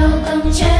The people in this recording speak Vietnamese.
đâu công chân